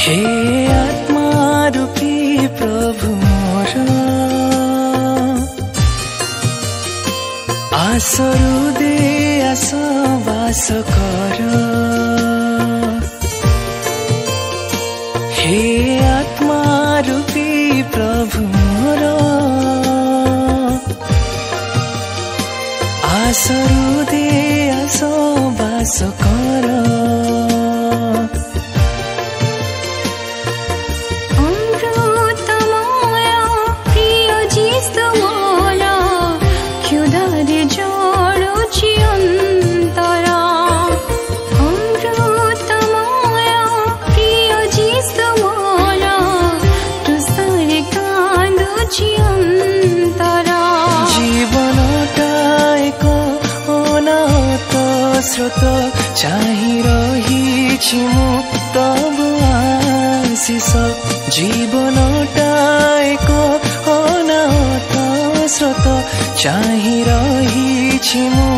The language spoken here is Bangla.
হে আত্মারূপী প্রভু মোর আসরু দে, আস বাস কর। হে আত্মারূপী প্রভু মোর আসরু দে, আস বাস কর। ଅନାହତ ସ୍ରୋତ ଚାହିଁ ରହିଛି ମୁଁ ତବ ଆଶିଷ ଜୀବନଟା ଏକ ଅନାହତ ସ୍ରୋତ ଚାହିଁ ରହିଛି ମୁଁ